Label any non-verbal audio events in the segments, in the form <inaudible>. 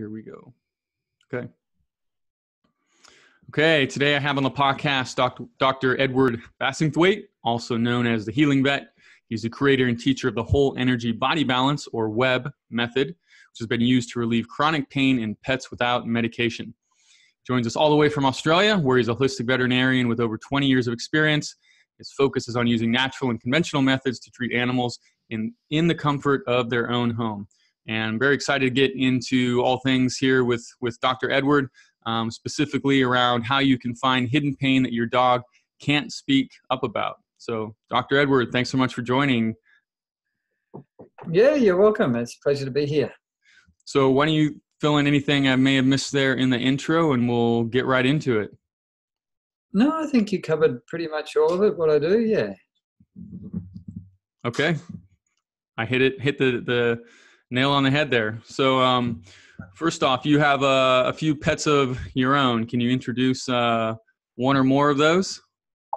here we go. Okay. Okay, today I have on the podcast Dr. Dr. Edward Bassingthwaite, also known as the Healing Vet. He's the creator and teacher of the Whole Energy Body Balance, or WEBB method, which has been used to relieve chronic pain in pets without medication. Joins us all the way from Australia, where he's a holistic veterinarian with over 20 years of experience. His focus is on using natural and conventional methods to treat animals in, in the comfort of their own home. And I'm very excited to get into all things here with, with Dr. Edward um, specifically around how you can find hidden pain that your dog can't speak up about. So, Dr. Edward, thanks so much for joining. Yeah, you're welcome. It's a pleasure to be here. So, why don't you fill in anything I may have missed there in the intro and we'll get right into it? No, I think you covered pretty much all of it. What I do, yeah. Okay. I hit it, hit the, the nail on the head there. So, um, First off, you have a, a few pets of your own. Can you introduce uh, one or more of those?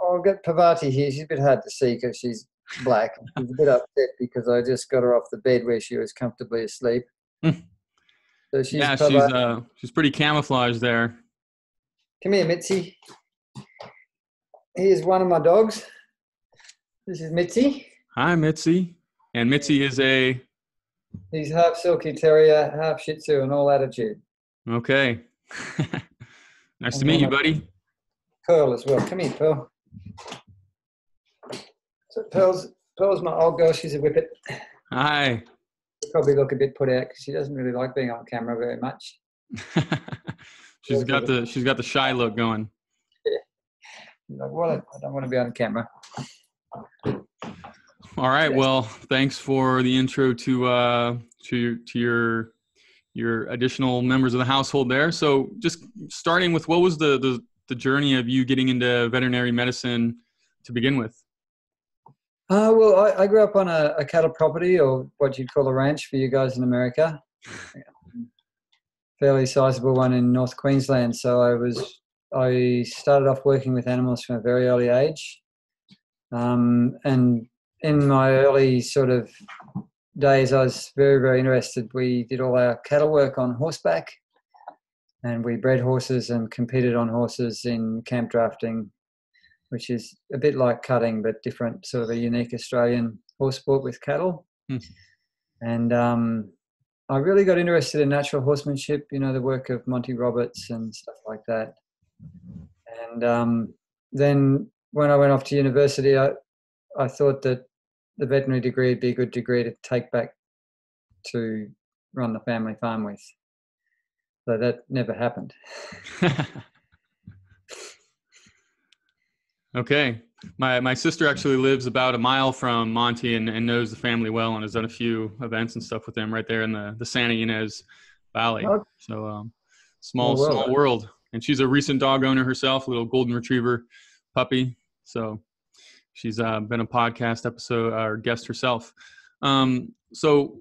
I'll get Pavati here. She's a bit hard to see because she's black. She's a bit upset because I just got her off the bed where she was comfortably asleep. <laughs> so she's yeah, she's uh, she's pretty camouflaged there. Come here, Mitzi. Here's one of my dogs. This is Mitzi. Hi, Mitzi. And Mitzi is a He's half silky terrier, half Shih Tzu, and all attitude. Okay. <laughs> nice and to meet you, buddy. Pearl as well. Come here, Pearl. So Pearl's Pearl's my old girl. She's a whippet. Hi. She'll probably look a bit put out because she doesn't really like being on camera very much. <laughs> she's got the she's got the shy look going. Yeah. <laughs> Like, well, I don't want to be on camera. All right. Well, thanks for the intro to uh, to to your your additional members of the household there. So, just starting with what was the the, the journey of you getting into veterinary medicine to begin with? Uh, well, I, I, grew up on a, a, cattle property, or what you'd call a ranch for you guys in America. <laughs> Fairly sizable one in North Queensland. So I was I started off working with animals from a very early age, um, and in my early sort of days, I was very, very interested. We did all our cattle work on horseback and we bred horses and competed on horses in camp drafting, which is a bit like cutting, but different, sort of a unique Australian horse sport with cattle. Hmm. And um, I really got interested in natural horsemanship, you know, the work of Monty Roberts and stuff like that. And um, then when I went off to university, I, I thought that the veterinary degree would be a good degree to take back to run the family farm with. So that never happened. <laughs> okay. My my sister actually lives about a mile from Monty and, and knows the family well and has done a few events and stuff with them right there in the, the Santa Ynez Valley. Oh. So um, small oh, small world. And she's a recent dog owner herself, a little golden retriever puppy. So She's uh, been a podcast episode or guest herself. Um, so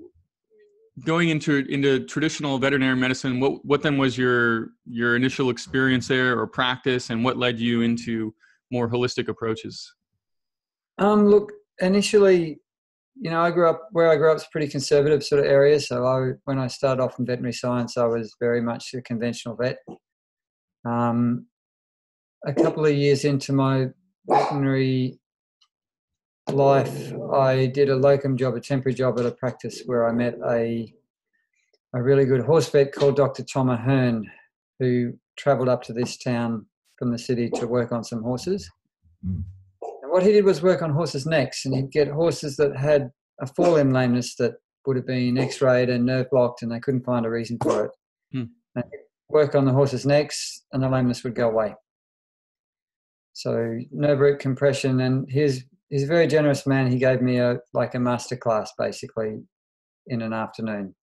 going into into traditional veterinary medicine, what what then was your your initial experience there or practice, and what led you into more holistic approaches? Um, look, initially, you know, I grew up where I grew up is pretty conservative sort of area. So I, when I started off in veterinary science, I was very much a conventional vet. Um, a couple of years into my veterinary life, I did a locum job, a temporary job at a practice where I met a a really good horse vet called Dr. Tom Ahern, who travelled up to this town from the city to work on some horses. And what he did was work on horses' necks, and he'd get horses that had a forelimb lameness that would have been X-rayed and nerve blocked, and they couldn't find a reason for it. Hmm. And work on the horses' necks, and the lameness would go away. So nerve root compression, and his he's a very generous man. He gave me a like a master class basically in an afternoon.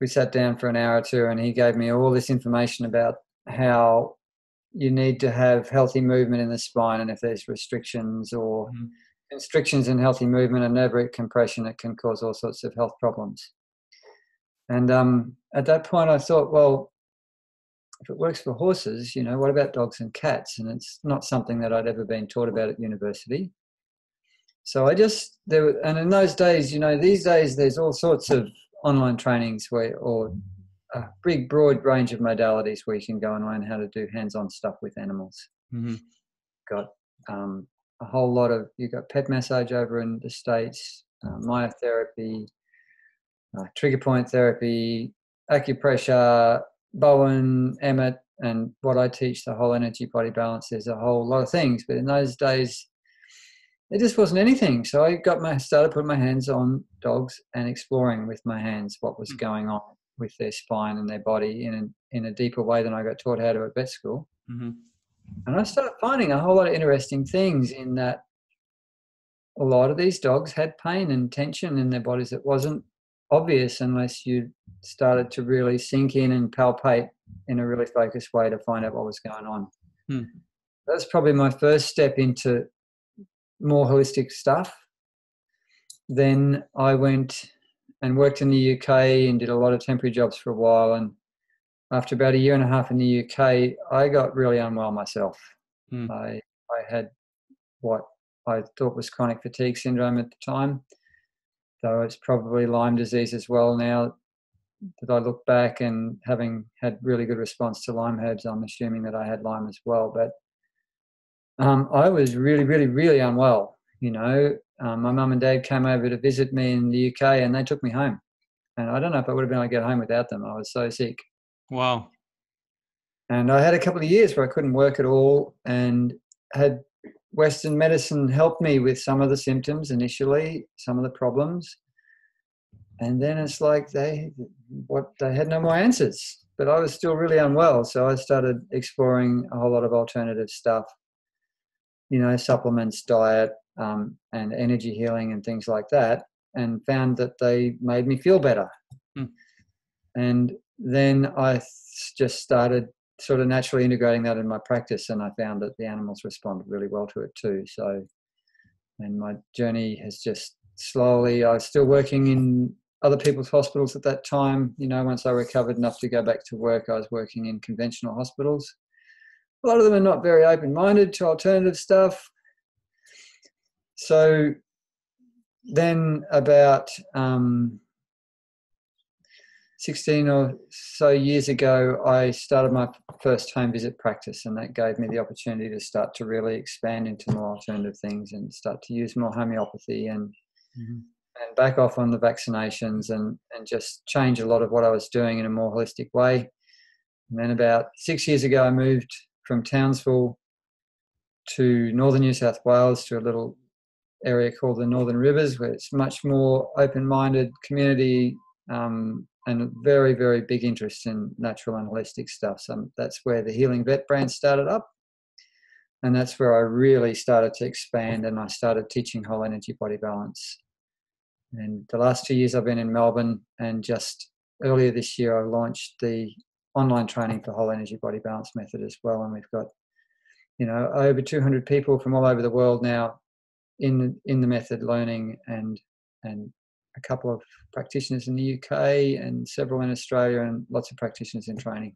We sat down for an hour or two, and he gave me all this information about how you need to have healthy movement in the spine, and if there's restrictions or mm-hmm. constrictions in healthy movement and nerve root compression, it can cause all sorts of health problems. And um, at that point, I thought, well, if it works for horses, you know, what about dogs and cats? And it's not something that I'd ever been taught about at university. So I just there, were, and in those days, you know, these days there's all sorts of online trainings where or a big, broad range of modalities where you can go and learn how to do hands-on stuff with animals. Mm-hmm. Got um, a whole lot of you got pet massage over in the states, uh, myotherapy, uh, trigger point therapy, acupressure, Bowen, Emmett, and what I teach, the whole energy body balance. There's a whole lot of things, but in those days, it just wasn't anything. So I got my started putting my hands on dogs and exploring with my hands what was going on with their spine and their body in a, in a deeper way than I got taught how to at vet school. Mm-hmm. And I started finding a whole lot of interesting things in that a lot of these dogs had pain and tension in their bodies that wasn't obvious unless you started to really sink in and palpate in a really focused way to find out what was going on. Hmm. That's probably my first step into more holistic stuff. Then I went and worked in the UK and did a lot of temporary jobs for a while. And after about a year and a half in the UK, I got really unwell myself. Hmm. I I had what I thought was chronic fatigue syndrome at the time, though it's probably Lyme disease as well now. That I look back and having had really good response to Lyme herbs, I'm assuming that I had Lyme as well. But um, I was really, really, really unwell. You know, um, my mum and dad came over to visit me in the UK, and they took me home. And I don't know if I would have been able to get home without them. I was so sick. Wow. And I had a couple of years where I couldn't work at all, and had Western medicine helped me with some of the symptoms initially, some of the problems, and then it's like they what they had no more answers. But I was still really unwell, so I started exploring a whole lot of alternative stuff. You know, supplements, diet, um, and energy healing and things like that, and found that they made me feel better. Hmm. And then I just started sort of naturally integrating that in my practice, and I found that the animals responded really well to it too. So, and my journey has just slowly. I was still working in other people's hospitals at that time. You know, once I recovered enough to go back to work, I was working in conventional hospitals. A lot of them are not very open-minded to alternative stuff. So then, about um, 16 or so years ago, I started my first home visit practice, and that gave me the opportunity to start to really expand into more alternative things and start to use more homeopathy and Mm-hmm. and back off on the vaccinations and and just change a lot of what I was doing in a more holistic way. And then about six years ago, I moved from Townsville to northern New South Wales to a little area called the Northern Rivers, where it's much more open-minded community um, and a very, very big interest in natural and holistic stuff. So um, that's where the Healing Vet brand started up. And that's where I really started to expand and I started teaching whole energy body balance. And the last two years I've been in Melbourne and just earlier this year I launched the online training for whole energy body balance method as well. And we've got, you know, over 200 people from all over the world now in in the method learning and and a couple of practitioners in the UK and several in Australia and lots of practitioners in training.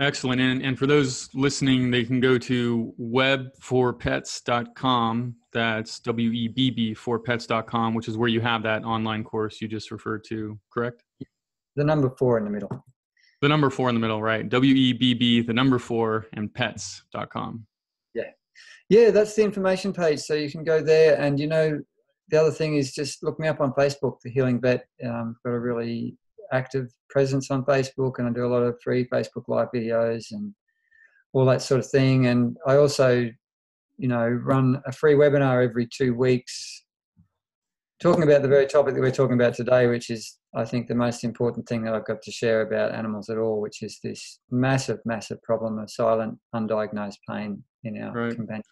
Excellent. And, and for those listening, they can go to webb4pets.com. That's W E B B for pets.com, which is where you have that online course you just referred to, correct? The number four in the middle. The number four in the middle, right? W E B B, the number four, and pets.com. Yeah. Yeah, that's the information page. So you can go there. And, you know, the other thing is just look me up on Facebook, The Healing Vet. Um, got a really active presence on Facebook, and I do a lot of free Facebook Live videos and all that sort of thing. And I also, you know, run a free webinar every two weeks talking about the very topic that we're talking about today, which is, I think, the most important thing that I've got to share about animals at all, which is this massive, massive problem of silent, undiagnosed pain in our Right. companion.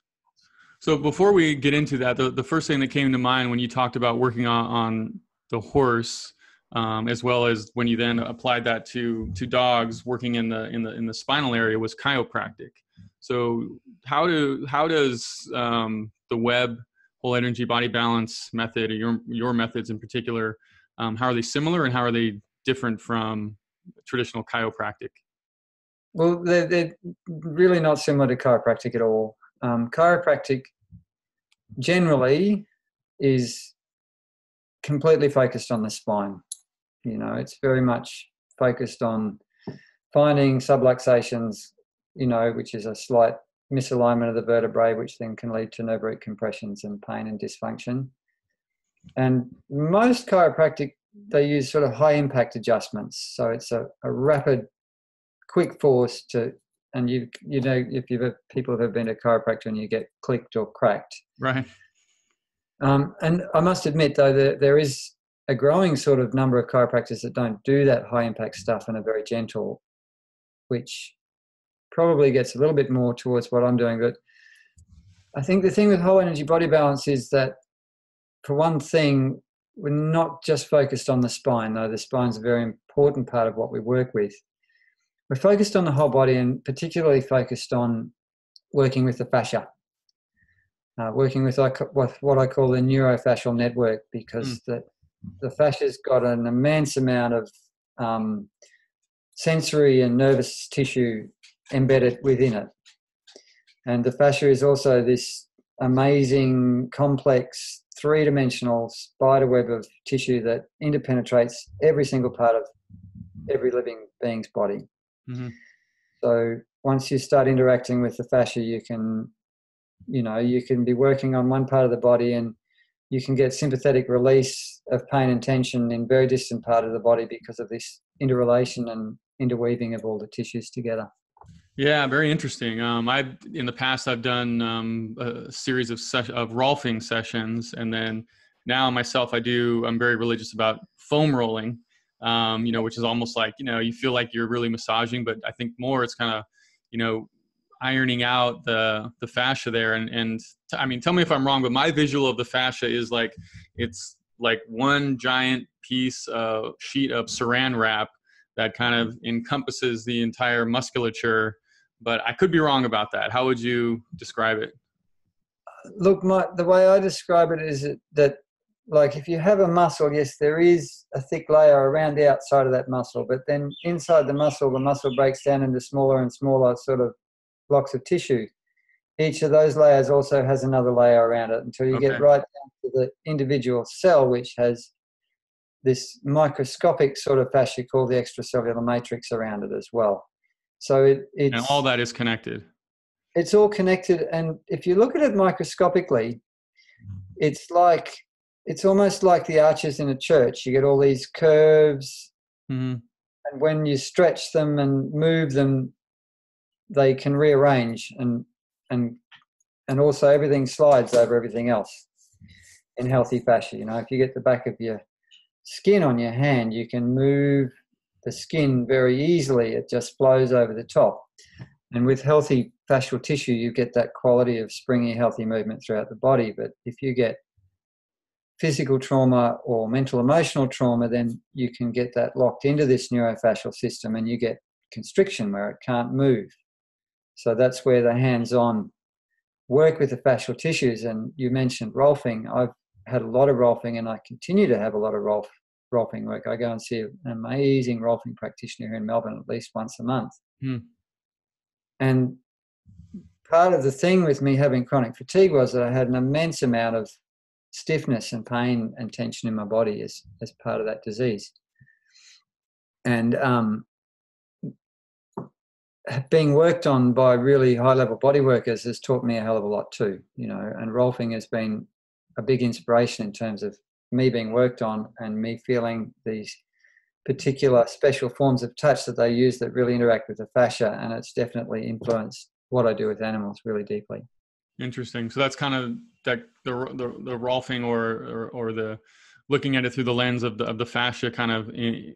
So before we get into that, the, the first thing that came to mind when you talked about working on, on the horse, um, as well as when you then applied that to to dogs working in the in the in the spinal area was chiropractic. So how do how does um, the WEBB whole energy body balance method or your your methods in particular um, how are they similar and how are they different from traditional chiropractic? Well, they're, they're really not similar to chiropractic at all. Um, chiropractic generally is completely focused on the spine. You know, it's very much focused on finding subluxations, you know, which is a slight misalignment of the vertebrae, which then can lead to nerve root compressions and pain and dysfunction. And most chiropractic, they use sort of high impact adjustments. So it's a, a rapid, quick force to, and you you know if you've people have been to chiropractor and you get clicked or cracked, right? Um, and I must admit though that there is a growing sort of number of chiropractors that don't do that high impact stuff and are very gentle, which probably gets a little bit more towards what I'm doing. But I think the thing with whole energy body balance is that, for one thing, we're not just focused on the spine, though the spine's a very important part of what we work with. We're focused on the whole body and particularly focused on working with the fascia, uh, working with what I call the neurofascial network because mm. the, the fascia's got an immense amount of um, sensory and nervous tissue embedded within it. And the fascia is also this amazing, complex, three dimensional spider web of tissue that interpenetrates every single part of every living being's body. Mm-hmm. So once you start interacting with the fascia, you can, you know, you can be working on one part of the body and you can get sympathetic release of pain and tension in very distant part of the body because of this interrelation and interweaving of all the tissues together. Yeah, very interesting. Um, I've in the past I've done um, a series of ses- of rolfing sessions, and then now myself I do. I'm very religious about foam rolling. Um, you know, which is almost like you know you feel like you're really massaging, but I think more it's kind of you know ironing out the the fascia there. And and t- I mean, tell me if I'm wrong, but my visual of the fascia is like it's like one giant piece uh, sheet of saran wrap that kind of encompasses the entire musculature but I could be wrong about that. How would you describe it? Look, my, the way I describe it is that, like, if you have a muscle, yes, there is a thick layer around the outside of that muscle, but then inside the muscle, the muscle breaks down into smaller and smaller sort of blocks of tissue. Each of those layers also has another layer around it until you okay. get right down to the individual cell, which has this microscopic sort of fascia called the extracellular matrix around it as well. So it, it's and all that is connected. It's all connected, and if you look at it microscopically, it's like it's almost like the arches in a church. You get all these curves, mm-hmm. and when you stretch them and move them, they can rearrange and and and also everything slides over everything else in healthy fascia. You know, if you get the back of your skin on your hand, you can move the skin very easily. It just flows over the top. And with healthy fascial tissue, you get that quality of springy, healthy movement throughout the body. But if you get physical trauma or mental emotional trauma, then you can get that locked into this neurofascial system and you get constriction where it can't move. So that's where the hands on work with the fascial tissues. And you mentioned rolfing. I've had a lot of rolfing and I continue to have a lot of rolf rolfing work. I go and see an amazing rolfing practitioner here in Melbourne at least once a month. Mm. And part of the thing with me having chronic fatigue was that I had an immense amount of stiffness and pain and tension in my body as, as part of that disease. And um, being worked on by really high level body workers has taught me a hell of a lot too, you know, and rolfing has been a big inspiration in terms of me being worked on and me feeling these particular special forms of touch that they use that really interact with the fascia and it's definitely influenced what I do with animals really deeply. Interesting. So that's kind of that the the, the rolfing or, or, or the looking at it through the lens of the of the fascia kind of in,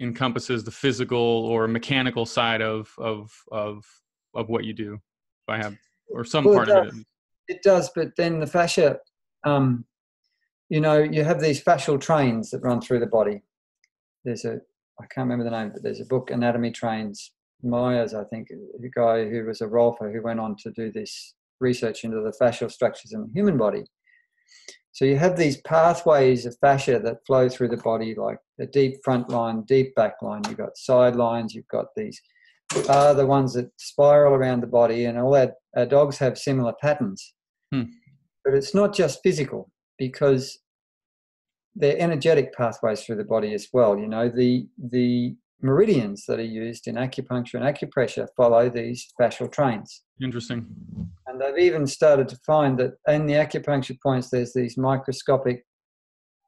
encompasses the physical or mechanical side of of of of what you do. If I have or some well, part it of it. It does, but then the fascia um, you know, you have these fascial trains that run through the body. There's a, I can't remember the name, but there's a book, Anatomy Trains. Myers, I think, the guy who was a rolfer who went on to do this research into the fascial structures in the human body. So you have these pathways of fascia that flow through the body, like a deep front line, deep back line. You've got side lines. You've got these are the ones that spiral around the body, and all that. Our dogs have similar patterns, hmm. but it's not just physical because they're energetic pathways through the body as well. You know, the the meridians that are used in acupuncture and acupressure follow these fascial trains. Interesting. And they've even started to find that in the acupuncture points, there's these microscopic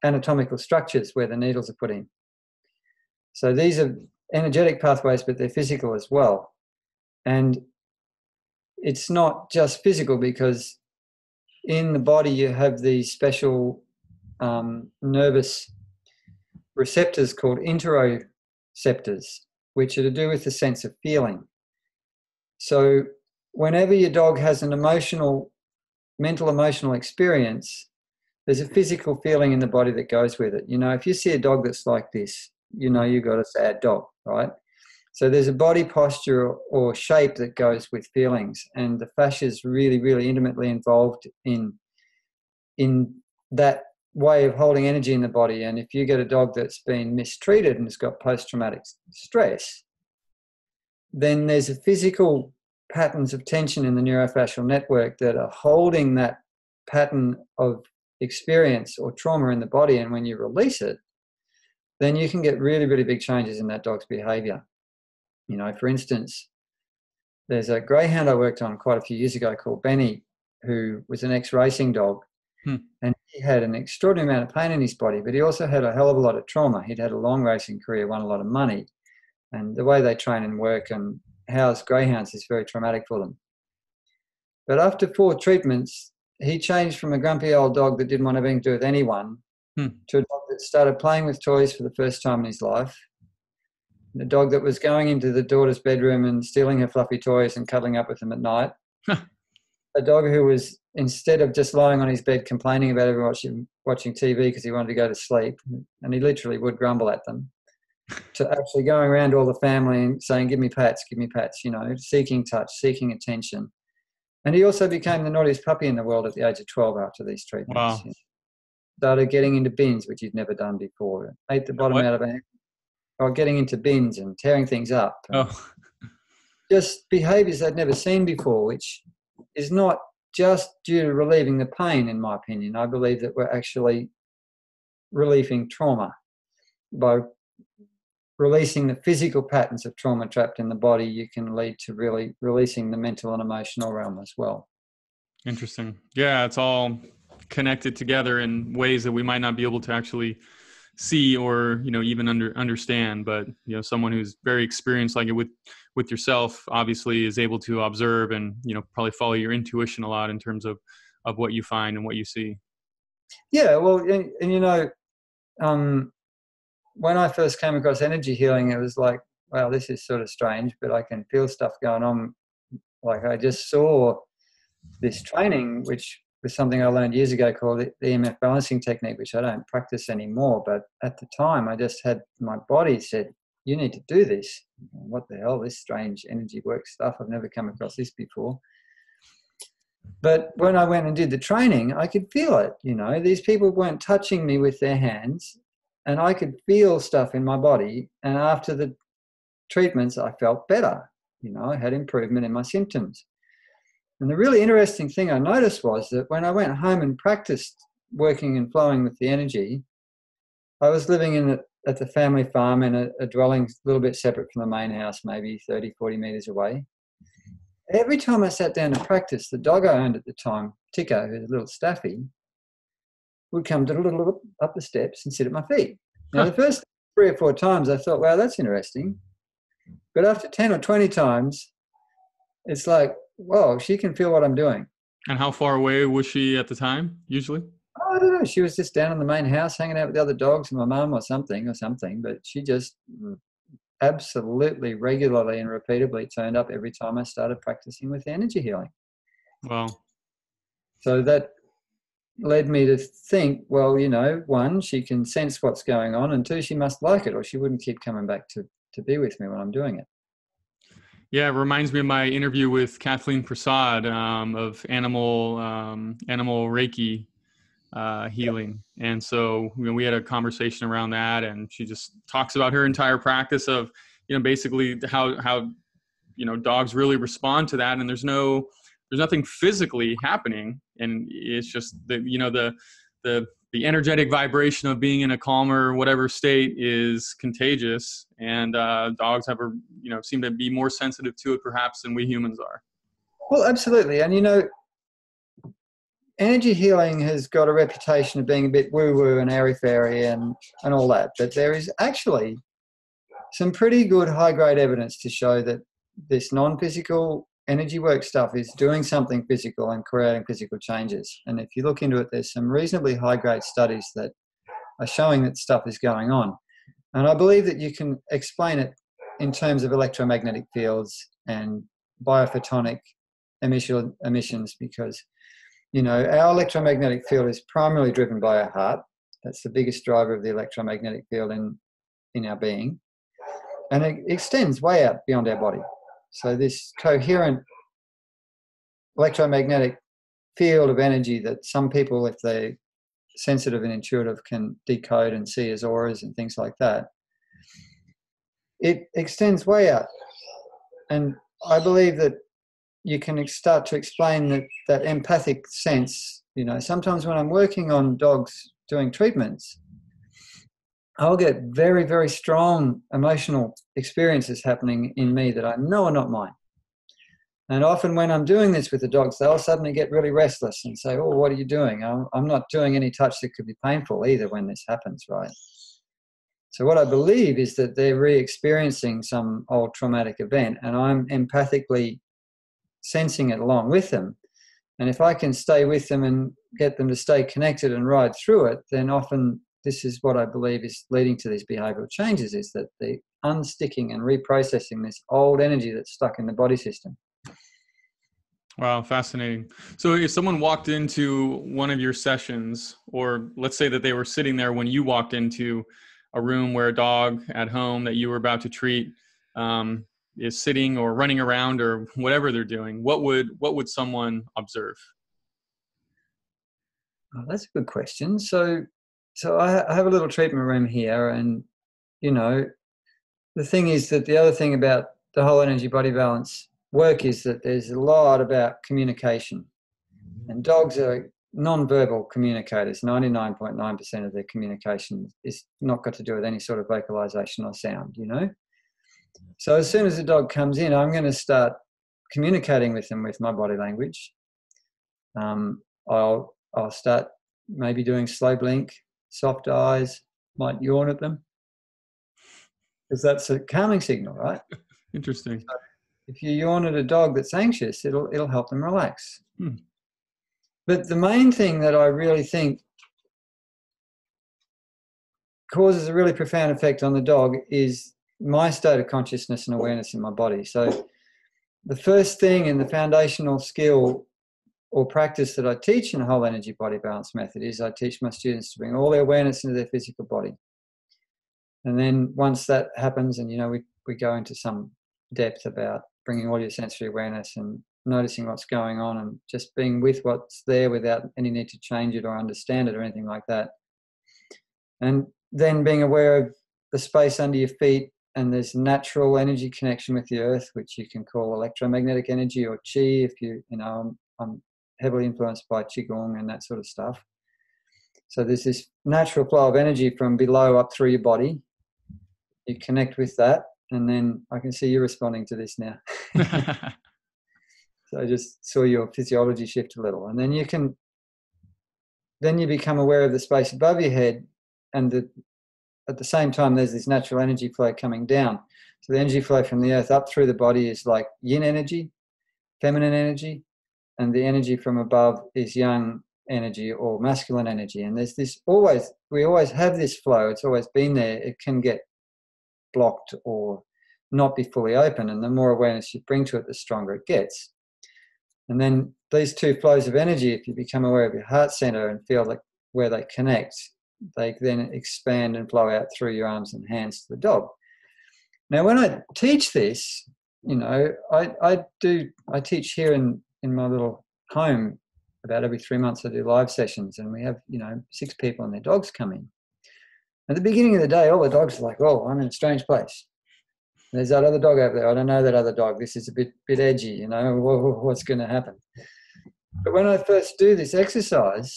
anatomical structures where the needles are put in. So these are energetic pathways, but they're physical as well. And it's not just physical because in the body you have these special um, nervous receptors called interoceptors, which are to do with the sense of feeling. So, whenever your dog has an emotional, mental emotional experience, there's a physical feeling in the body that goes with it. You know, if you see a dog that's like this, you know you've got a sad dog, right? So there's a body posture or shape that goes with feelings, and the fascia is really, really intimately involved in in that way of holding energy in the body. And if you get a dog that's been mistreated and has got post traumatic stress, then there's a physical patterns of tension in the neurofascial network that are holding that pattern of experience or trauma in the body. And when you release it, then you can get really, really big changes in that dog's behavior. You know, for instance, there's a greyhound I worked on quite a few years ago called Benny, who was an ex racing dog. Hmm. And he had an extraordinary amount of pain in his body, but he also had a hell of a lot of trauma. He'd had a long racing career, won a lot of money. And the way they train and work and house greyhounds is very traumatic for them. But after four treatments, he changed from a grumpy old dog that didn't want to be to do with anyone hmm. to a dog that started playing with toys for the first time in his life. A dog that was going into the daughter's bedroom and stealing her fluffy toys and cuddling up with them at night. a dog who was instead of just lying on his bed complaining about everyone watching, watching TV because he wanted to go to sleep, and he literally would grumble at them, <laughs> to actually going around all the family and saying, "Give me pats, give me pats," you know, seeking touch, seeking attention. And he also became the naughtiest puppy in the world at the age of 12 after these treatments. Wow. Started getting into bins, which he'd never done before. Ate the bottom what? out of a or oh, getting into bins and tearing things up. Oh. <laughs> just behaviors they'd never seen before, which is not just due to relieving the pain, in my opinion. I believe that we're actually relieving trauma by releasing the physical patterns of trauma trapped in the body, you can lead to really releasing the mental and emotional realm as well. Interesting. Yeah, it's all connected together in ways that we might not be able to actually see or you know even under understand but you know someone who's very experienced like it with with yourself obviously is able to observe and you know probably follow your intuition a lot in terms of of what you find and what you see yeah well and, and you know um when I first came across energy healing, it was like, wow, this is sort of strange, but I can feel stuff going on. Like I just saw this training, which was something I learned years ago called the EMF balancing technique, which I don't practice anymore. But at the time, I just had my body said, you need to do this. What the hell, this strange energy work stuff. I've never come across this before. But when I went and did the training, I could feel it. You know, these people weren't touching me with their hands and I could feel stuff in my body. And after the treatments, I felt better. You know, I had improvement in my symptoms. And the really interesting thing I noticed was that when I went home and practiced working and flowing with the energy, I was living in a, at the family farm in a, a dwelling a little bit separate from the main house, maybe 30, 40 meters away. Every time I sat down to practice, the dog I owned at the time, Tico, who's a little staffy, would come to a little up the steps and sit at my feet. Now, the first three or four times I thought, wow, that's interesting. But after 10 or 20 times, it's like, whoa, she can feel what I'm doing. And how far away was she at the time, usually? Oh, I don't know. She was just down in the main house hanging out with the other dogs and my mum or something or something. But she just absolutely regularly and repeatedly turned up every time I started practicing with energy healing. Wow. So that led me to think, well, you know, one, she can sense what's going on, and two, she must like it, or she wouldn't keep coming back to, to be with me when I'm doing it. Yeah, it reminds me of my interview with Kathleen Prasad um, of animal um, animal Reiki uh, healing, and so you know, we had a conversation around that, and she just talks about her entire practice of you know basically how how you know dogs really respond to that, and there's no there's nothing physically happening and it's just the you know the the the energetic vibration of being in a calmer whatever state is contagious and uh, dogs have a you know seem to be more sensitive to it perhaps than we humans are. Well absolutely and you know energy healing has got a reputation of being a bit woo woo and airy fairy and and all that but there is actually some pretty good high grade evidence to show that this non physical energy work stuff is doing something physical and creating physical changes. And if you look into it, there's some reasonably high grade studies that are showing that stuff is going on. And I believe that you can explain it in terms of electromagnetic fields and biophotonic emission, emissions because, you know, our electromagnetic field is primarily driven by our heart. That's the biggest driver of the electromagnetic field in, in our being. And it extends way out beyond our body. So this coherent electromagnetic field of energy that some people, if they're sensitive and intuitive, can decode and see as auras and things like that. It extends way out. And I believe that you can start to explain that, that empathic sense. You know, sometimes when I'm working on dogs doing treatments, I'll get very, very strong emotional experiences happening in me that I know are not mine. And often when I'm doing this with the dogs, they'll suddenly get really restless and say, Oh, what are you doing? I'm not doing any touch that could be painful either when this happens, right? So, what I believe is that they're re experiencing some old traumatic event, and I'm empathically sensing it along with them. And if I can stay with them and get them to stay connected and ride through it, then often this is what I believe is leading to these behavioral changes is that the unsticking and reprocessing this old energy that's stuck in the body system. Wow, fascinating. So if someone walked into one of your sessions, or let's say that they were sitting there when you walked into a room where a dog at home that you were about to treat um, is sitting or running around or whatever they're doing, what would what would someone observe? Oh, that's a good question. So so I, I have a little treatment room here, and you know, the thing is that the other thing about the whole energy body balance work is that there's a lot about communication, and dogs are non-verbal communicators. 99.9% of their communication is not got to do with any sort of vocalization or sound. You know, so as soon as the dog comes in, I'm going to start communicating with them with my body language. Um, I'll I'll start maybe doing slow blink, soft eyes, might yawn at them. Because that's a calming signal, right? <laughs> Interesting. So if you yawn at a dog that's anxious, it'll it'll help them relax. Hmm. But the main thing that I really think causes a really profound effect on the dog is my state of consciousness and awareness in my body. So the first thing and the foundational skill or practice that I teach in the whole energy body balance method is I teach my students to bring all their awareness into their physical body. And then once that happens, and you know, we, we go into some depth about bringing all your sensory awareness and noticing what's going on and just being with what's there without any need to change it or understand it or anything like that. And then being aware of the space under your feet and there's natural energy connection with the earth, which you can call electromagnetic energy or chi if you, you know, I'm, I'm heavily influenced by qigong and that sort of stuff. So there's this natural flow of energy from below up through your body. You connect with that, and then I can see you responding to this now. <laughs> <laughs> so I just saw your physiology shift a little, and then you can, then you become aware of the space above your head, and the, at the same time there's this natural energy flow coming down. So the energy flow from the earth up through the body is like yin energy, feminine energy, and the energy from above is yang energy or masculine energy. And there's this always we always have this flow. It's always been there. It can get blocked or not be fully open. And the more awareness you bring to it the stronger it gets. And then these two flows of energy if you become aware of your heart center and feel like where they connect they then expand and flow out through your arms and hands to the dog now when i teach this you know i, I do i teach here in in my little home about every three months I do live sessions and we have, you know, six people and their dogs come in. At the beginning of the day, all the dogs are like, oh, I'm in a strange place. There's that other dog over there. I don't know that other dog. This is a bit bit edgy, you know, what's going to happen? But when I first do this exercise,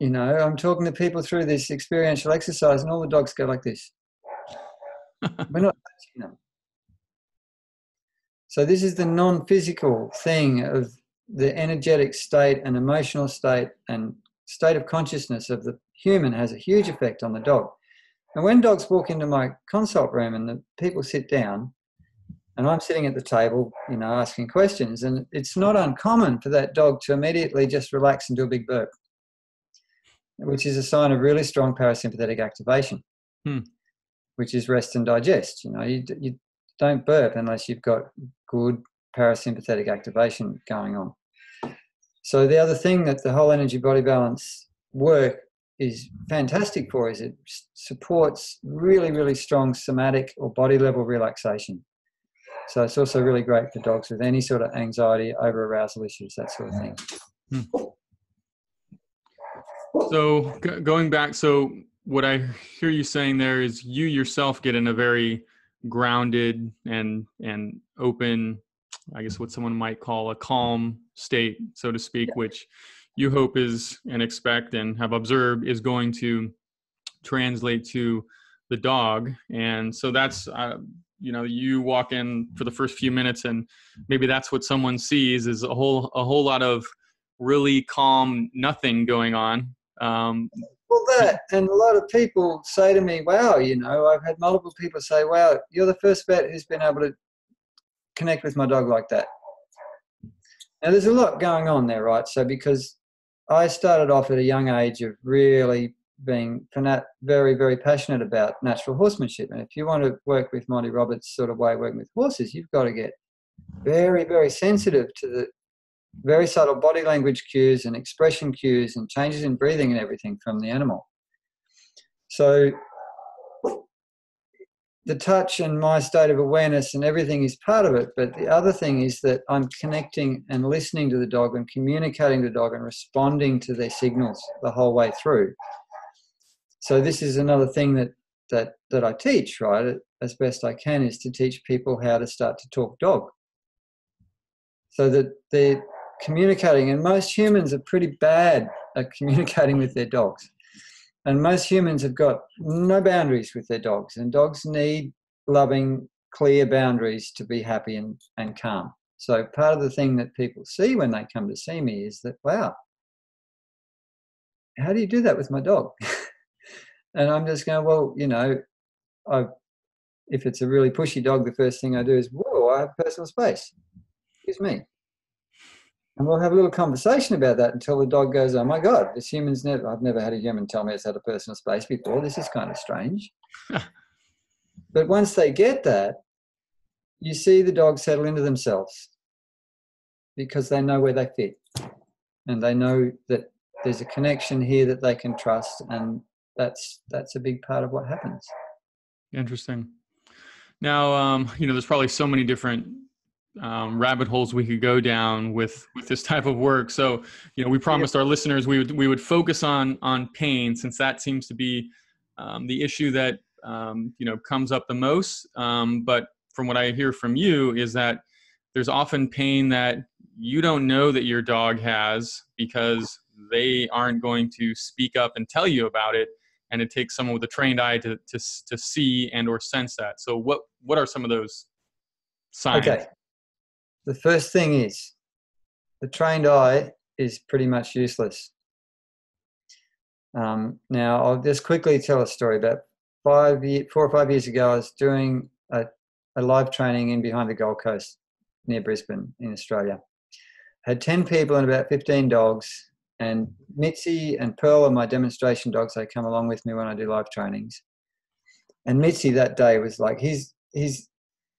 You know, I'm talking to people through this experiential exercise, and all the dogs go like this. <laughs> We're not touching them. So, this is the non physical thing of the energetic state and emotional state and state of consciousness of the human has a huge effect on the dog. And when dogs walk into my consult room and the people sit down, and I'm sitting at the table, you know, asking questions, and it's not uncommon for that dog to immediately just relax and do a big burp, which is a sign of really strong parasympathetic activation, hmm. which is rest and digest. You know, you, you don't burp unless you've got good parasympathetic activation going on. So the other thing that the whole energy body balance work is fantastic for is it supports really really strong somatic or body level relaxation so it's also really great for dogs with any sort of anxiety over arousal issues that sort of thing hmm. So g- going back so what i hear you saying there is you yourself get in a very grounded and and open i guess what someone might call a calm state so to speak yeah. which you hope is and expect and have observed is going to translate to the dog and so that's uh, you know you walk in for the first few minutes and maybe that's what someone sees is a whole a whole lot of really calm nothing going on um, well that and a lot of people say to me wow you know i've had multiple people say wow you're the first vet who's been able to connect with my dog like that now there's a lot going on there right so because I started off at a young age of really being very, very passionate about natural horsemanship. And if you want to work with Monty Roberts' sort of way of working with horses, you've got to get very, very sensitive to the very subtle body language cues and expression cues and changes in breathing and everything from the animal. So the touch and my state of awareness and everything is part of it. But the other thing is that I'm connecting and listening to the dog and communicating to the dog and responding to their signals the whole way through. So this is another thing that that that I teach, right, as best I can, is to teach people how to start to talk dog. So that they're communicating, and most humans are pretty bad at communicating with their dogs. And most humans have got no boundaries with their dogs, and dogs need loving, clear boundaries to be happy and, and calm. So, part of the thing that people see when they come to see me is that, wow, how do you do that with my dog? <laughs> and I'm just going, well, you know, I, if it's a really pushy dog, the first thing I do is, whoa, I have personal space. Excuse me. And we'll have a little conversation about that until the dog goes, Oh my God, this human's never, I've never had a human tell me it's had a personal space before. This is kind of strange. <laughs> but once they get that, you see the dog settle into themselves because they know where they fit and they know that there's a connection here that they can trust and that's that's a big part of what happens interesting now um, you know there's probably so many different um, rabbit holes we could go down with with this type of work. So, you know, we promised our listeners we would we would focus on on pain since that seems to be um, the issue that um, you know comes up the most. Um, but from what I hear from you is that there's often pain that you don't know that your dog has because they aren't going to speak up and tell you about it. And it takes someone with a trained eye to to, to see and or sense that. So what what are some of those signs? Okay the first thing is the trained eye is pretty much useless. Um, now, I'll just quickly tell a story. About five, year, four or five years ago, I was doing a, a live training in behind the Gold Coast near Brisbane in Australia. Had 10 people and about 15 dogs, and Mitzi and Pearl are my demonstration dogs. They come along with me when I do live trainings. And Mitzi that day was like, he's he's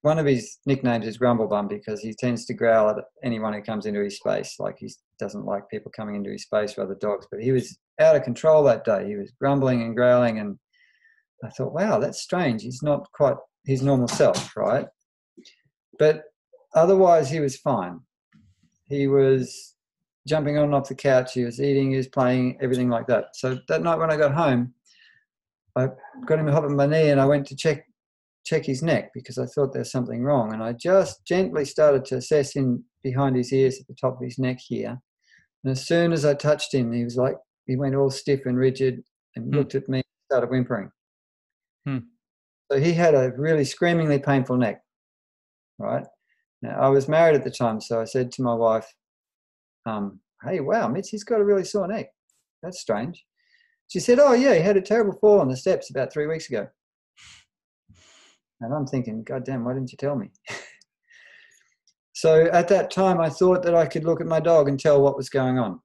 one of his nicknames is Grumblebum because he tends to growl at anyone who comes into his space. Like he doesn't like people coming into his space for other dogs. But he was out of control that day. He was grumbling and growling, and I thought, wow, that's strange. He's not quite his normal self, right? But otherwise, he was fine. He was jumping on and off the couch. He was eating. He was playing. Everything like that. So that night when I got home, I got him up on my knee and I went to check check his neck because I thought there's something wrong. And I just gently started to assess him behind his ears at the top of his neck here. And as soon as I touched him, he was like, he went all stiff and rigid and Hmm. looked at me and started whimpering. Hmm. So he had a really screamingly painful neck, right? Now, I was married at the time, so I said to my wife, um, hey, wow, Mitzi's got a really sore neck. That's strange. She said, oh, yeah, he had a terrible fall on the steps about three weeks ago. And I'm thinking, God damn, why didn't you tell me? <laughs> so at that time, I thought that I could look at my dog and tell what was going on,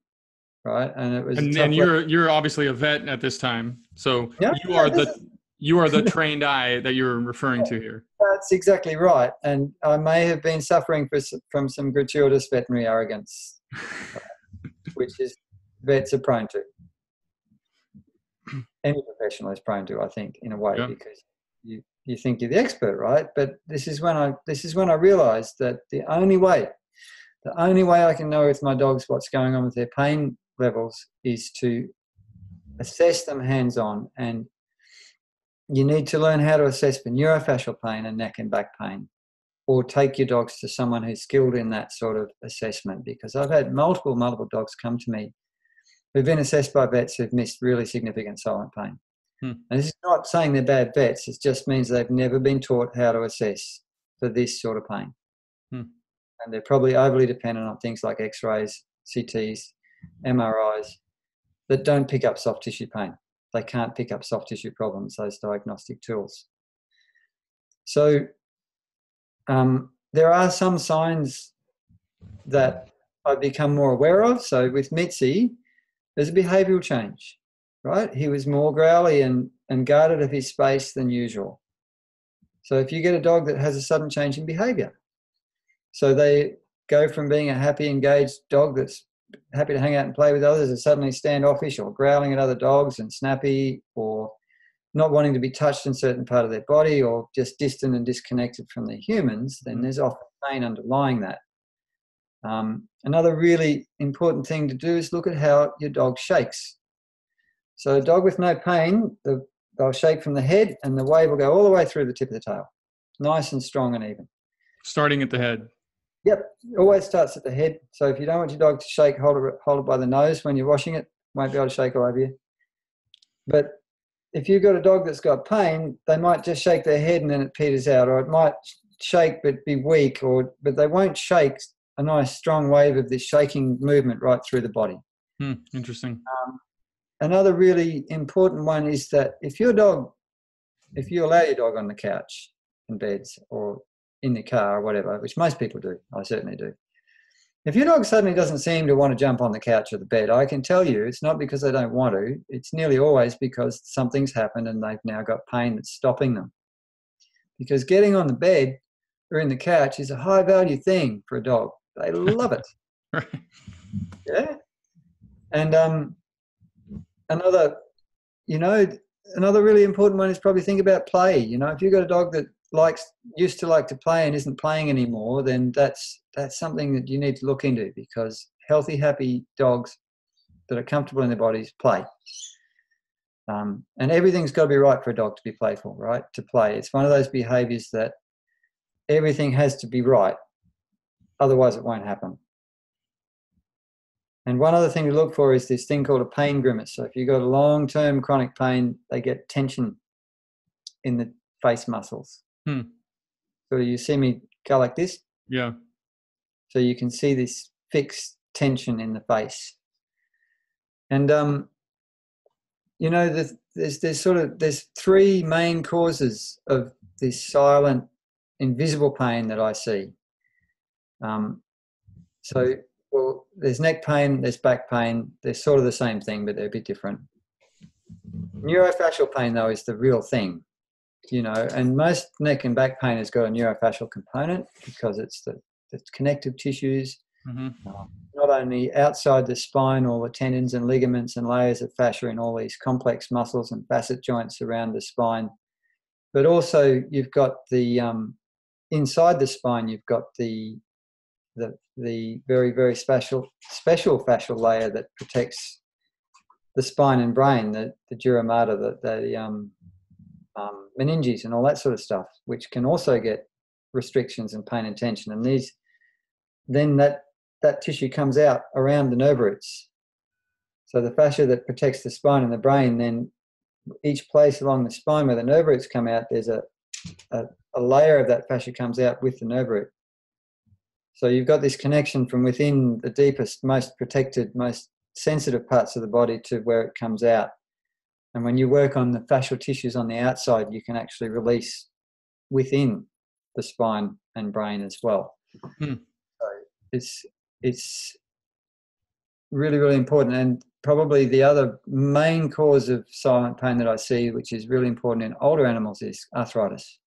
right? And it was And, and you're you're obviously a vet at this time, so Yeah, you yeah, are the you are the <laughs> trained eye that you're referring to here. That's exactly right. And I may have been suffering for, from some gratuitous veterinary arrogance, <laughs> which is vets are prone to. Any professional is prone to, I think, in a way, Yeah. because you, you think you're the expert, right? But this is when I this is when I realized that the only way, the only way I can know with my dogs what's going on with their pain levels is to assess them hands on and you need to learn how to assess for neurofascial pain and neck and back pain or take your dogs to someone who's skilled in that sort of assessment because i've had multiple multiple dogs come to me who've been assessed by vets who've missed really significant silent pain Hmm. and this is not saying they're bad vets it just means they've never been taught how to assess for this sort of pain Hmm. and they're probably overly dependent on things like x-rays cts mris that don't pick up soft tissue pain they can't pick up soft tissue problems, those diagnostic tools. So um, there are some signs that I've become more aware of. So with Mitzi, there's a behavioural change, right? He was more growly and, and guarded of his space than usual. So if you get a dog that has a sudden change in behaviour, so they go from being a happy, engaged dog that's happy to hang out and play with others are suddenly standoffish or growling at other dogs and snappy or not wanting to be touched in certain part of their body or just distant and disconnected from the humans, then there's often pain underlying that. Um, another really important thing to do is look at how your dog shakes. So a dog with no pain, the, they'll shake from the head and the wave will go all the way through the tip of the tail, nice and strong and even. Starting at the head. Yep, always starts at the head. So if you don't want your dog to shake, hold it, hold it by the nose when you're washing it. Won't be able to shake all over you. But if you've got a dog that's got pain, they might just shake their head and then it peters out, or it might shake but be weak, or but they won't shake a nice strong wave of this shaking movement right through the body. Hmm, interesting. Another really important one is that if your dog, if you allow your dog on the couch in beds or in the car or whatever, which most people do, I certainly do. If your dog suddenly doesn't seem to want to jump on the couch or the bed, I can tell you it's not because they don't want to. It's nearly always because something's happened and they've now got pain that's stopping them. Because getting on the bed or in the couch is a high value thing for a dog. They love it. <laughs> Yeah. And um, another, you know, another really important one is probably think about play. You know, if you've got a dog that likes used to like to play and isn't playing anymore, then that's that's something that you need to look into because healthy, happy dogs that are comfortable in their bodies play. Um, and everything's got to be right for a dog to be playful, right? To play. It's one of those behaviors that everything has to be right, otherwise, it won't happen. And one other thing to look for is this thing called a pain grimace. So if you've got a long-term chronic pain, they get tension in the face muscles. Hmm. So you see me go like this, Yeah. so you can see this fixed tension in the face. And um, you know, there's, there's there's sort of there's three main causes of this silent, invisible pain that I see. Um, so well, there's neck pain, there's back pain. They're sort of the same thing, but they're a bit different. Neurofascial pain, though, is the real thing, you know. And most neck and back pain has got a neurofascial component because it's the, the connective tissues, hmm not only outside the spine, all the tendons and ligaments and layers of fascia in all these complex muscles and facet joints around the spine, but also you've got the um, inside the spine. You've got the the the very very special special fascial layer that protects the spine and brain, the the dura mater, the the um, um, meninges, and all that sort of stuff, which can also get restrictions and pain and tension. And these then that that tissue comes out around the nerve roots. So the fascia that protects the spine and the brain, then each place along the spine where the nerve roots come out, there's a, a, a layer of that fascia comes out with the nerve root. So you've got this connection from within the deepest, most protected, most sensitive parts of the body to where it comes out. And when you work on the fascial tissues on the outside, you can actually release within the spine and brain as well. Hmm. So it's it's really really important, and probably the other main cause of silent pain that I see, which is really important in older animals, is arthritis.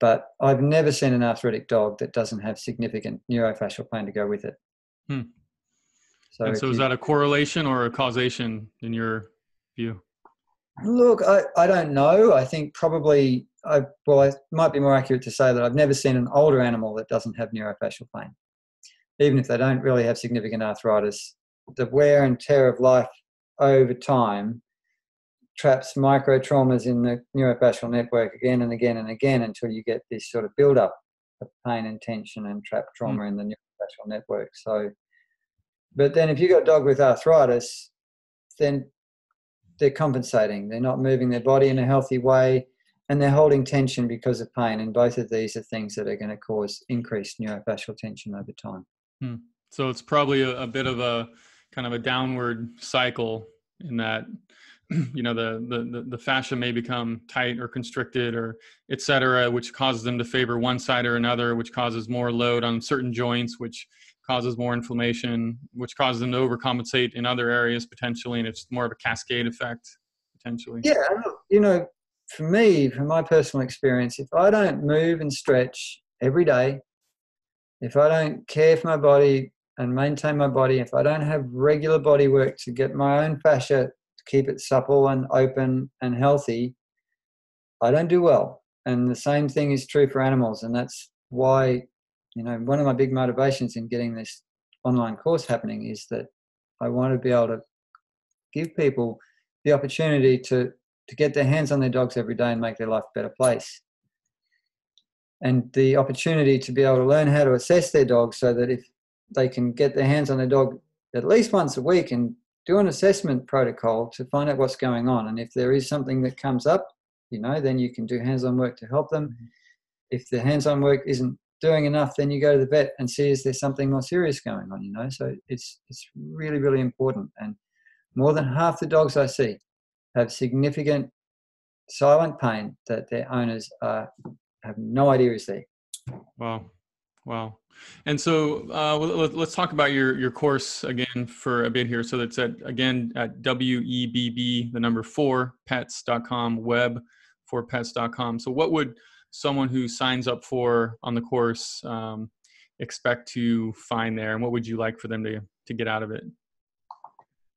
But I've never seen an arthritic dog that doesn't have significant neurofascial pain to go with it. Hmm. So, and so is you, that a correlation or a causation in your view? Look, I, I don't know. I think probably, I, well, it might be more accurate to say that I've never seen an older animal that doesn't have neurofascial pain. Even if they don't really have significant arthritis, the wear and tear of life over time traps micro traumas in the neurofascial network again and again and again until you get this sort of build up of pain and tension and trapped trauma mm. in the neurofascial network. So, but then if you've got a dog with arthritis, then they're compensating. They're not moving their body in a healthy way and they're holding tension because of pain. And both of these are things that are going to cause increased neurofascial tension over time. Hmm. So it's probably a, a, bit of a kind of a downward cycle in that, you know, the, the, the fascia may become tight or constricted or et cetera, which causes them to favor one side or another, which causes more load on certain joints, which causes more inflammation, which causes them to overcompensate in other areas potentially, and it's more of a cascade effect potentially. Yeah, you know, for me, from my personal experience, if I don't move and stretch every day, if I don't care for my body and maintain my body, if I don't have regular body work to get my own fascia keep it supple and open and healthy, I don't do well. And the same thing is true for animals, and that's why you know, one of my big motivations in getting this online course happening is that I want to be able to give people the opportunity to to get their hands on their dogs every day and make their life a better place. And the opportunity to be able to learn how to assess their dog so that if they can get their hands on their dog at least once a week and do an assessment protocol to find out what's going on. And if there is something that comes up, you know, then you can do hands on work to help them. Mm-hmm. If the hands on work isn't doing enough, then you go to the vet and see is there something more serious going on. You know, so it's it's really really important. And more than half the dogs I see have significant silent pain that their owners are, have no idea is there. Wow, wow. And so uh, let's talk about your your course again for a bit here. So that's at again at w e b b the number four pets.com web for pets.com. So what would someone who signs up for on the course um, expect to find there and what would you like for them to, to get out of it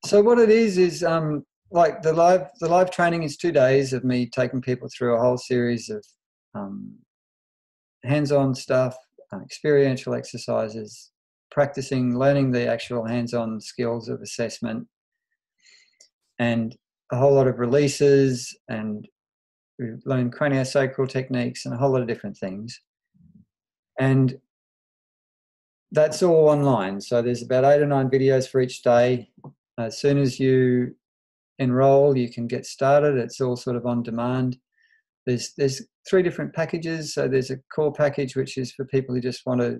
so what it is is um, like the live the live training is two days of me taking people through a whole series of um, hands-on stuff uh, experiential exercises practicing learning the actual hands-on skills of assessment and a whole lot of releases and We've learned craniosacral techniques and a whole lot of different things. And that's all online. So there's about eight or nine videos for each day. As soon as you enroll, you can get started. It's all sort of on demand. There's there's three different packages. So there's a core package which is for people who just want to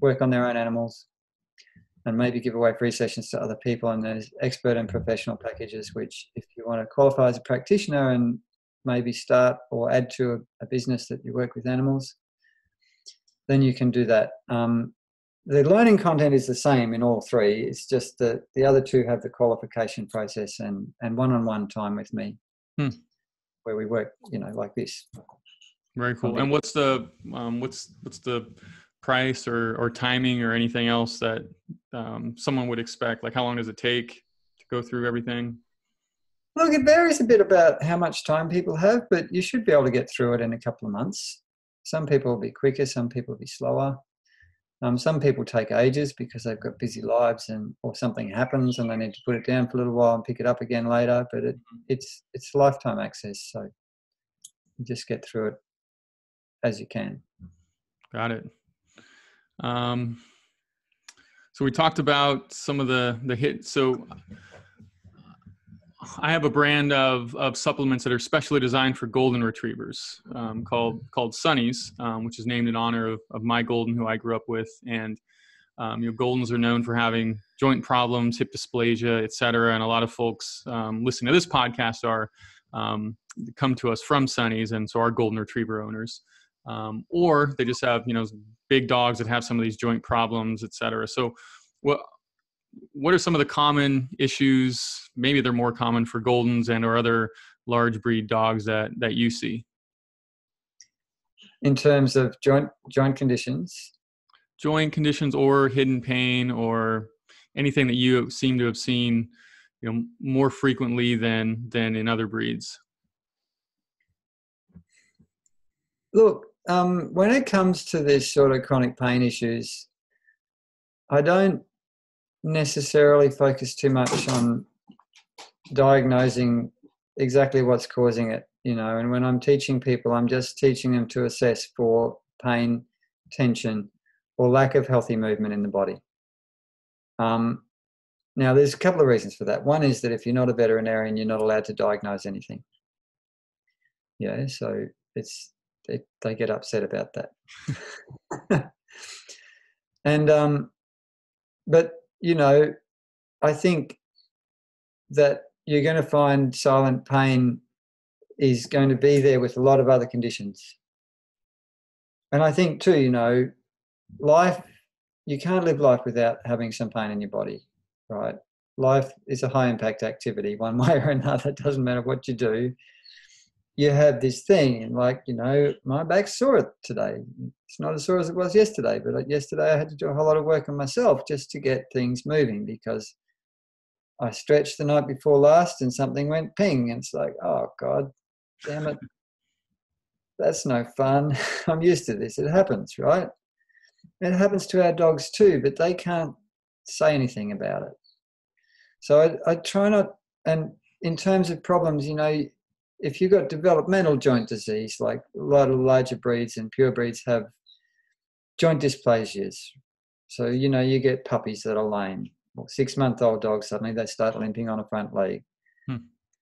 work on their own animals and maybe give away free sessions to other people. And there's expert and professional packages, which if you want to qualify as a practitioner and maybe start or add to a, a business that you work with animals, then you can do that. Um, the learning content is the same in all three. It's just that the other two have the qualification process and, and one-on-one time with me, hmm. Where we work, you know, like this. Very cool. And what's the um, what's what's the price or or timing or anything else that um, someone would expect? Like, how long does it take to go through everything? Look, it varies a bit about how much time people have, but you should be able to get through it in a couple of months. Some people will be quicker, some people will be slower. Um, some people take ages because they've got busy lives and or something happens and they need to put it down for a little while and pick it up again later. But it, it's it's lifetime access, so you just get through it as you can. Got it. Um, So we talked about some of the the hit. So I have a brand of, of supplements that are specially designed for golden retrievers um, called called Sunnies, um, which is named in honor of, of my golden who I grew up with. And um, you know, goldens are known for having joint problems, hip dysplasia, et cetera. And a lot of folks um, listening to this podcast are um, come to us from Sunnies, and so our golden retriever owners. Um, or they just have you know big dogs that have some of these joint problems, et cetera. So, what what are some of the common issues? Maybe they're more common for Goldens and or other large breed dogs that that you see. In terms of joint joint conditions, joint conditions, or hidden pain, or anything that you seem to have seen, you know, more frequently than than in other breeds. Look, um, when it comes to this sort of chronic pain issues, I don't necessarily focus too much on diagnosing exactly what's causing it you know and when i'm teaching people i'm just teaching them to assess for pain tension or lack of healthy movement in the body. Um, now there's a couple of reasons for that. One is that if you're not a veterinarian you're not allowed to diagnose anything. Yeah so it's they, they get upset about that. <laughs> <laughs> And um but you know, I think that you're going to find silent pain is going to be there with a lot of other conditions. And I think too, you know, life, you can't live life without having some pain in your body, right? Life is a high impact activity, one <laughs> way or another. It doesn't matter what you do you have this thing and like you know my back's sore today. It's not as sore as it was yesterday but yesterday i had to do a whole lot of work on myself just to get things moving because i stretched the night before last and something went ping and it's like oh god damn it. That's no fun. <laughs> I'm used to this. It happens right? It happens to our dogs too but they can't say anything about it. So i, I try not and in terms of problems you know if you've got developmental joint disease, like a lot of larger breeds and pure breeds have joint dysplasias. So, you know, you get puppies that are lame. Well, six month old dogs, suddenly they start limping on a front leg. Hmm.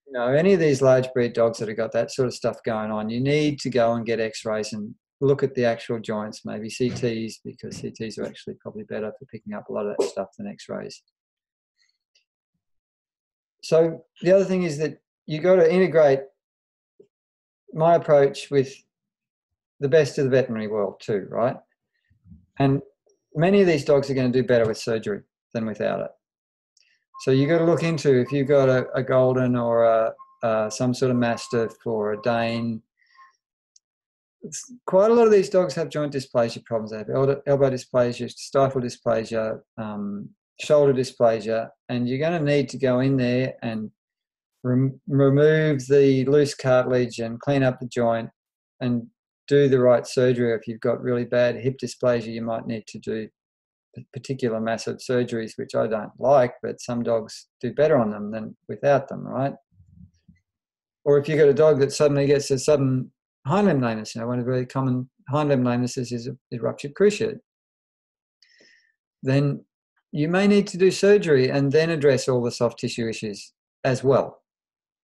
You know, any of these large breed dogs that have got that sort of stuff going on, you need to go and get x rays and look at the actual joints, maybe CTs, because CTs are actually probably better for picking up a lot of that stuff than x rays. So, the other thing is that you've got to integrate my approach with the best of the veterinary world too, right? And many of these dogs are going to do better with surgery than without it. So you got to look into if you've got a, a golden or a, uh, some sort of mastiff or a Dane. Quite a lot of these dogs have joint dysplasia problems. They have elbow, elbow dysplasia, stifle dysplasia, um, shoulder dysplasia, and you're going to need to go in there and rem- remove the loose cartilage and clean up the joint and do the right surgery. If you've got really bad hip dysplasia, you might need to do particular massive surgeries, which I don't like, but some dogs do better on them than without them, right? Or if you've got a dog that suddenly gets a sudden hind limb lameness, you know, one of the very common hind limb lamenesses is a, ruptured cruciate, then you may need to do surgery and then address all the soft tissue issues as well.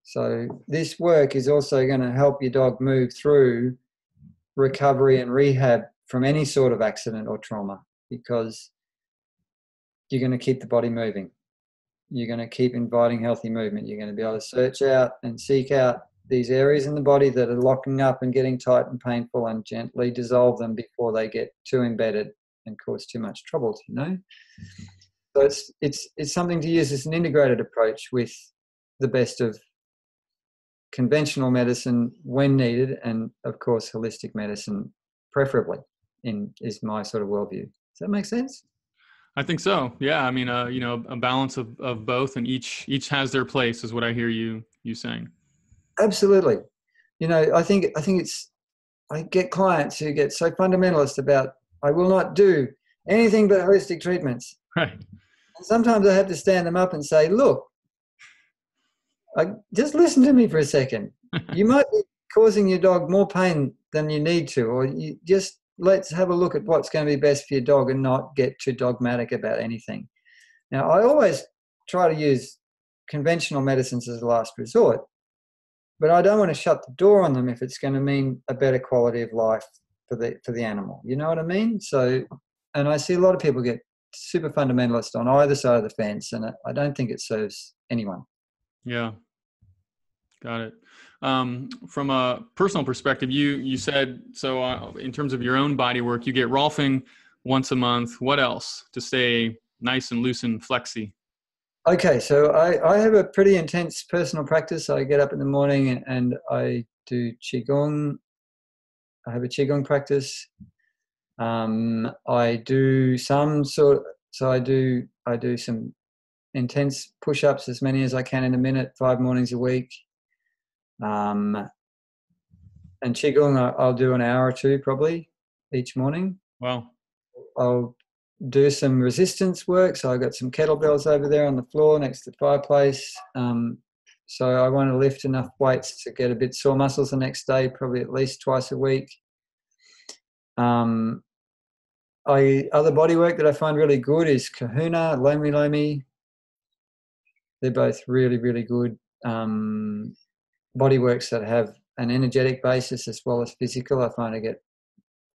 So this work is also going to help your dog move through recovery and rehab from any sort of accident or trauma because you're going to keep the body moving. You're going to keep inviting healthy movement. You're going to be able to search out and seek out these areas in the body that are locking up and getting tight and painful and gently dissolve them before they get too embedded and cause too much trouble, you know? So it's, it's, it's something to use as an integrated approach with the best of conventional medicine when needed, and of course, holistic medicine preferably. In is my sort of worldview. Does that make sense? I think so. Yeah, I mean, uh, you know, a balance of, of both, and each each has their place, is what I hear you you saying. Absolutely. You know, I think I think it's I get clients who get so fundamentalist about I will not do anything but holistic treatments. <laughs> Right. And sometimes I have to stand them up and say, look, like, just listen to me for a second. <laughs> you might be causing your dog more pain than you need to, or you just let's have a look at what's going to be best for your dog and not get too dogmatic about anything. Now, I always try to use conventional medicines as a last resort, but I don't want to shut the door on them if it's going to mean a better quality of life for the for the animal. You know what I mean? So, and I see a lot of people get super fundamentalist on either side of the fence, and I don't think it serves anyone. Yeah, got it. Um, from a personal perspective, you you said so. Uh, in terms of your own body work, you get rolfing once a month. What else to stay nice and loose and flexy? Okay, so I, I have a pretty intense personal practice. I get up in the morning and I do qigong. I have a qigong practice. Um, I do some sort. So I do I do some intense push-ups, as many as I can in a minute, five mornings a week. Um, and qigong, I'll do an hour or two probably each morning. Wow. I'll do some resistance work. So I've got some kettlebells over there on the floor next to the fireplace. Um, so I want to lift enough weights to get a bit sore muscles the next day, probably at least twice a week. Um, I other body work that I find really good is Kahuna, Lomi Lomi. They're both really, really good um, body works that have an energetic basis as well as physical. I find I get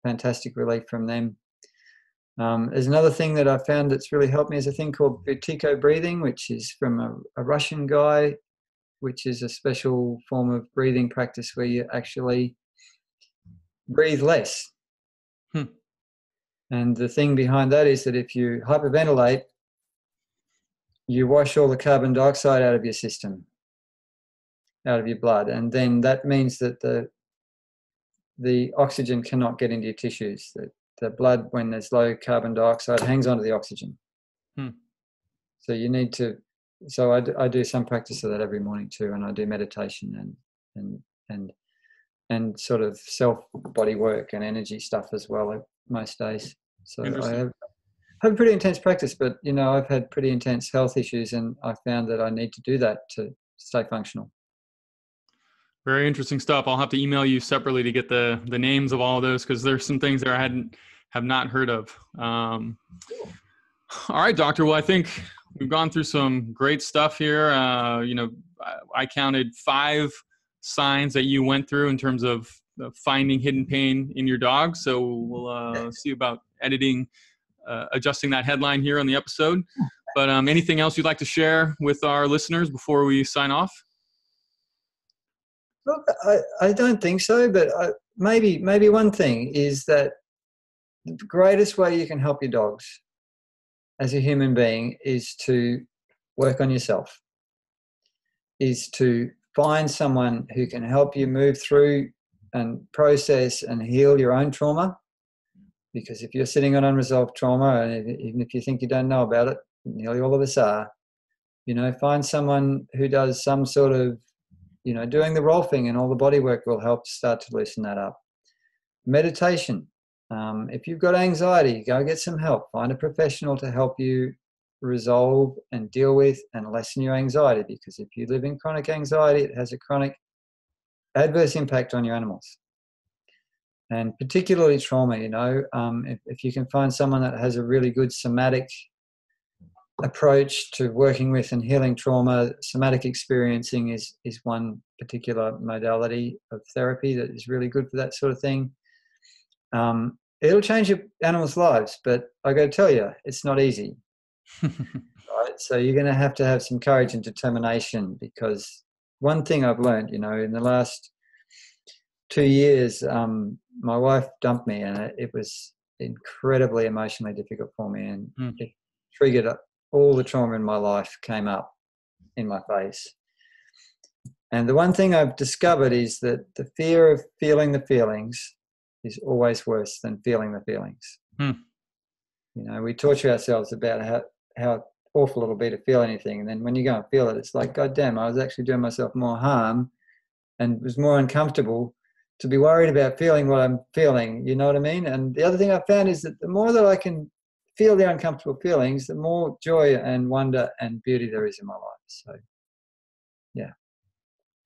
fantastic relief from them. Um, there's another thing that I found that's really helped me is a thing called Buteyko breathing, which is from a, a, Russian guy, which is a special form of breathing practice where you actually breathe less. Hmm. And the thing behind that is that if you hyperventilate, you wash all the carbon dioxide out of your system, out of your blood, and then that means that the the oxygen cannot get into your tissues. That the blood, when there's low carbon dioxide, hangs onto the oxygen. Hmm. So you need to. So I do, I do some practice of that every morning too, and I do meditation and and and and sort of self body work and energy stuff as well most days. So I have, have a pretty intense practice, but you know I've had pretty intense health issues, and I found that I need to do that to stay functional. Very interesting stuff. I'll have to email you separately to get the the names of all of those because there's some things there I hadn't have not heard of. Um, all right, doctor. Well, I think we've gone through some great stuff here. Uh, you know, I counted five signs that you went through in terms of finding hidden pain in your dog. So we'll uh, <laughs> see about editing, uh, adjusting that headline here on the episode. <laughs> But um, anything else you'd like to share with our listeners before we sign off? Look, I, I don't think so, but I, maybe maybe one thing is that the greatest way you can help your dogs as a human being is to work on yourself, is to find someone who can help you move through and process and heal your own trauma. Because if you're sitting on unresolved trauma, and even if you think you don't know about it, nearly all of us are, you know, find someone who does some sort of, you know, doing the rolfing and all the body work will help start to loosen that up. Meditation, um, if you've got anxiety, go get some help. Find a professional to help you resolve and deal with and lessen your anxiety because if you live in chronic anxiety, it has a chronic adverse impact on your animals. And particularly trauma, you know, um, if, if you can find someone that has a really good somatic approach to working with and healing trauma, somatic experiencing is, is one particular modality of therapy that is really good for that sort of thing. Um, it'll change your animals' lives, but I got to tell you, it's not easy. <laughs> right? So you're going to have to have some courage and determination because one thing I've learned, you know, in the last two years, um, my wife dumped me, and it, was incredibly emotionally difficult for me, and mm. it triggered all the trauma in my life came up in my face. And the one thing I've discovered is that the fear of feeling the feelings is always worse than feeling the feelings. Hmm. You know, we torture ourselves about how, how awful it'll be to feel anything. And then when you go and feel it, it's like, God damn, I was actually doing myself more harm and was more uncomfortable to be worried about feeling what I'm feeling. You know what I mean? And the other thing I found is that the more that I can feel the uncomfortable feelings, the more joy and wonder and beauty there is in my life. So, yeah.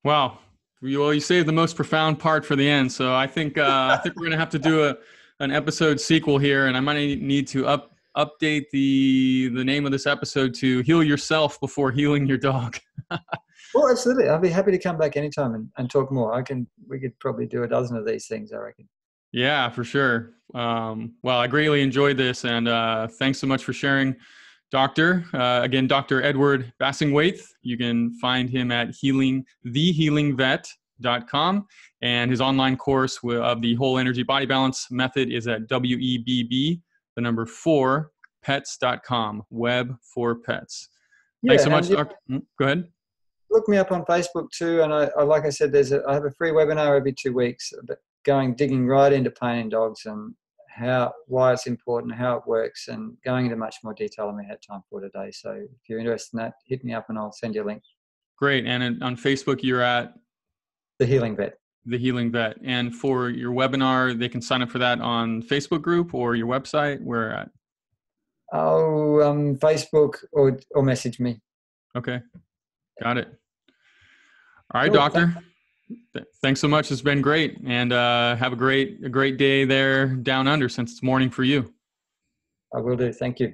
Wow. Well, you saved the most profound part for the end, so I think uh, I think we're gonna have to do a an episode sequel here, and I might need to up update the the name of this episode to "Heal Yourself Before Healing Your Dog." <laughs> well, absolutely. I'll be happy to come back anytime and, and talk more. I can. We could probably do a dozen of these things. I reckon. Yeah, for sure. Um, well, I greatly enjoyed this, and uh, thanks so much for sharing, Doctor. Uh, again, Dr. Edward Bassingthwaighte. You can find him at healing thehealingvet.com, and his online course of the Whole Energy Body Balance Method is at webb the number four pets.com. Web for pets. Yeah, thanks so much, Doctor. Hmm, go ahead look me up on Facebook too. And I, I, like I said, there's a, I have a free webinar every two weeks going digging right into pain in dogs and how why it's important, how it works, and going into much more detail than we had time for today. So if you're interested in that, hit me up and I'll send you a link. Great. And on Facebook, you're at the Healing Vet. The Healing Vet. And for your webinar, they can sign up for that on Facebook group or your website. Where at? Oh, um, Facebook or or message me. Okay, got it. All right, cool. doctor. Thanks so much. It's been great, and uh, have a great a great day there down under since it's morning for you. I will do. Thank you.